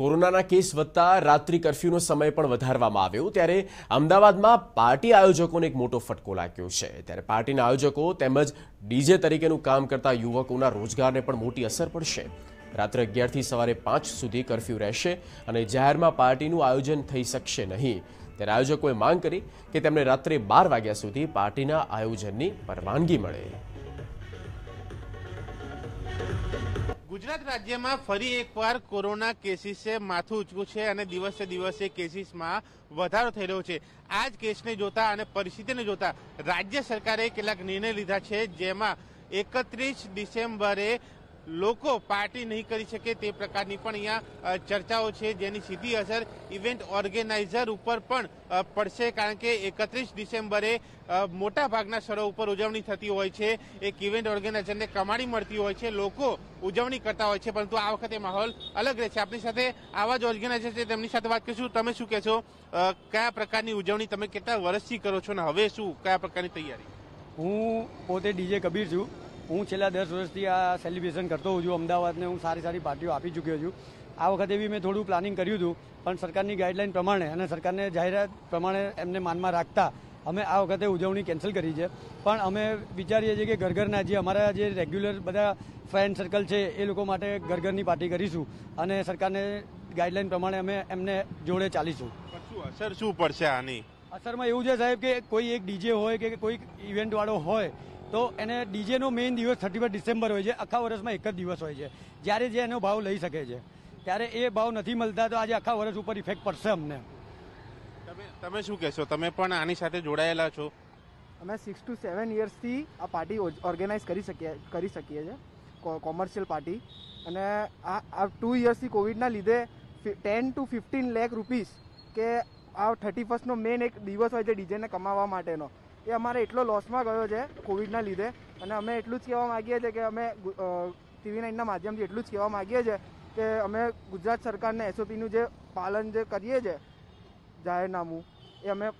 કોરોનાના કેસ વધતા રાત્રિ કરફ્યુનો સમય પણ વધારવામાં આવ્યો ત્યારે અમદાવાદમાં પાર્ટી આયોજકોને એક મોટો ફટકો લાગ્યો છે. ત્યારે પાર્ટીના આયોજકો તેમજ ડીજે તરીકેનું કામ કરતા યુવકોના રોજગારને પણ મોટી અસર પડશે. રાત્રે અગિયારથી સવારે પાંચ સુધી કર્ફ્યુ રહેશે અને જાહેરમાં પાર્ટીનું આયોજન થઈ શકશે નહીં. ત્યારે આયોજકોએ માંગ કરી કે તેમને રાત્રે બાર વાગ્યા સુધી પાર્ટીના આયોજનની પરવાનગી મળે. ગુજરાત રાજ્યમાં ફરી એકવાર કોરોના કેસીસે માથું ઉચકું છે અને દિવસે દિવસે કેસીસમાં વધારો થઈ રહ્યો છે. આ જ કેસને જોતા અને પરિસ્થિતિને જોતા રાજ્ય સરકારે કેટલાક નિર્ણય લીધા છે, જેમાં એકત્રીસ ડિસેમ્બરે લોકો પાર્ટી નહીં કરી શકે તે પ્રકારની પણ અહીંયા ચર્ચાઓ છે જેની સીધી અસર ઇવેન્ટ ઓર્ગેનાઇઝર ઉપર પણ પડશે કારણ કે એકત્રીસ ડિસેમ્બરે મોટા ભાગના સ્થળો ઉપર ઉજવણી થતી હોય છે. એક ઇવેન્ટ ઓર્ગેનાઇઝરને કમાણી મળતી હોય છે. લોકો ઉજવણી કરતા હોય છે. પરંતુ આ વખતે માહોલ અલગ રહે છે આપણી સાથે આવા જ ઓર્ગેનાઇઝર છે. તેમની સાથે વાત કરીશું. તમે શું કહેશો? કયા પ્રકારની ઉજવણી તમે કેટલા વર્ષથી કરો છો? ને હવે શું? કયા પ્રકારની તૈયારી? હું પોતે ડીજે કબીર છું. હું છેલ્લા દસ વર્ષથી આ સેલિબ્રેશન કરતો હોઉં છું. અમદાવાદને હું સારી સારી પાર્ટીઓ આપી ચૂક્યો છું. આ વખતે બી મેં થોડું પ્લાનિંગ કર્યું હતું પણ સરકારની ગાઈડલાઇન પ્રમાણે અને સરકારને જાહેરાત પ્રમાણે એમને માનમાં રાખતા અમે આ વખતે ઉજવણી કેન્સલ કરી છે. પણ અમે વિચારીએ છીએ કે ઘર ઘરના જે અમારા જે રેગ્યુલર બધા ફ્રેન્ડ સર્કલ છે એ લોકો માટે ઘર ઘરની પાર્ટી કરીશું અને સરકારને ગાઈડલાઇન પ્રમાણે અમે એમને જોડે ચાલીશું. શું અસર શું પડશે આની? અસરમાં એવું છે સાહેબ કે કોઈ એક ડીજે હોય કે કોઈ ઇવેન્ટવાળો હોય તો એને ડીજેનો મેઇન દિવસ થર્ટી ફર્સ્ટ ડિસેમ્બર હોય છે. આખા વર્ષમાં એક જ દિવસ હોય છે. જ્યારે જે એનો ભાવ લઈ શકે છે ત્યારે એ ભાવ નથી મળતા તો આજે આખા વર્ષ ઉપર ઇફેક્ટ પડશે અમને. તમે તમે શું કહેશો? તમે પણ આની સાથે જોડાયેલા છો. અમે સિક્સ ટુ સેવન યર્સથી આ પાર્ટી ઓર્ગેનાઇઝ કરી શકીએ કરી શકીએ છીએ. કોમર્શિયલ પાર્ટી અને આ આ ટુ યર્સથી કોવિડના લીધે ten to fifteen lakh rupees કે આ થર્ટી ફર્સ્ટનો મેઇન એક દિવસ હોય છે ડીજેને કમાવા માટેનો. એ અમારે એટલો લોસમાં ગયો છે કોવિડના લીધે. અને અમે એટલું જ કહેવા માગીએ છીએ કે અમે ટીવી નાઇનના માધ્યમથી એટલું જ કહેવા માગીએ છીએ કે અમે ગુજરાત સરકારને એસઓપીનું જે પાલન જે કરીએ છીએ જાહેરનામું એ અમે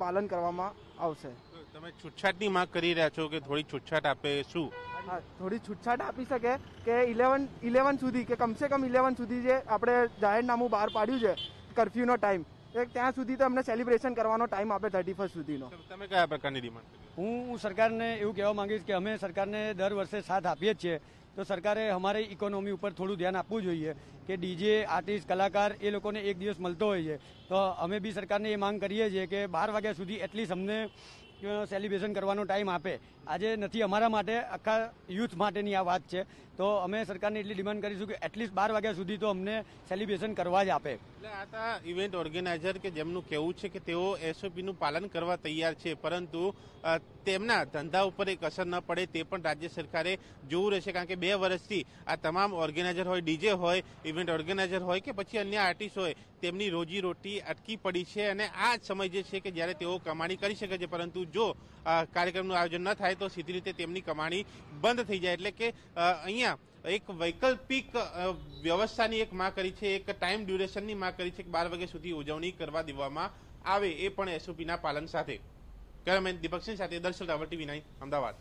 પાલન કરવામાં આવશે. તમે છૂટછાટની માંગ કરી રહ્યા છો કે થોડી છૂટછાટ આપે શું? હા થોડી છૂટછાટ આપી શકે કે ઇલેવન ઇલેવન સુધી કે કમસે કમ ઇલેવન સુધી જે આપણે જાહેરનામું બહાર પાડ્યું છે કરફ્યુનો ટાઈમ એ ત્યાં સુધી તો અમને સેલિબ્રેશન કરવાનો ટાઈમ આપે થર્ટી ફર્સ્ટ સુધીનો. તમે કયા પ્રકારની ડિમાન્ડ કરી હું સરકારને એવું કહેવા માંગીશ કે અમે સરકારને દર વર્ષે સાથ આપીએ જ છીએ. તો સરકારે અમારી ઇકોનોમી ઉપર થોડું ધ્યાન આપવું જોઈએ કે ડીજે આર્ટિસ્ટ કલાકાર એ લોકોને એક દિવસ મળતો હોય છે. તો અમે બી સરકારને એ માંગ કરીએ છીએ કે બાર વાગ્યા સુધી એટલીસ્ટ અમને સેલિબ્રેશન કરવાનો ટાઈમ આપે. આજે નથી, અમારા માટે, આખા યુથ માટેની આ વાત છે. તો અમે સરકારને એટલી ડિમાન્ડ કરીશું કે એટલીસ્ટ બાર વાગ્યા સુધી તો અમને સેલિબ્રેશન કરવા જ આપે. એટલે આ ઇવેન્ટ ઓર્ગેનાઇઝર કે જેમનું કહેવું છે કે તેઓ એસઓપીનું પાલન કરવા તૈયાર છે, પરંતુ તેમના ધંધા ઉપર એક અસર ન પડે તે પણ રાજ્ય સરકારે જોવું રહેશે, કારણ કે બે વર્ષથી આ તમામ ઓર્ગેનાઇઝર હોય, ડીજે હોય ઇવેન્ટ ઓર્ગેનાઇઝર હોય કે પછી અન્ય આર્ટિસ્ટ હોય, તેમની રોજી રોટી અટકી પડી છે અને આ જ સમય જે છે કે જ્યારે તેઓ કમાણી કરી શકે છે, પરંતુ જો કાર્યક્રમનું આયોજન ન થાય તો સીધી રીતે તેમની કમાણી બંધ થઈ જાય. એટલે કે અહીંયા એક વૈકલ્પિક વ્યવસ્થાની એક માં કરી છે, એક ટાઈમ ડ્યુરેશનની માં કરી છે, કે બાર વાગ્યા સુધી ઉજવણી કરવા દેવામાં આવે એ પણ એસઓપીના પાલન સાથે. કેમેરામેન દીપકસિંહ સાથે દર્શન રાવલ ટીવી નાઇન, અમદાવાદ.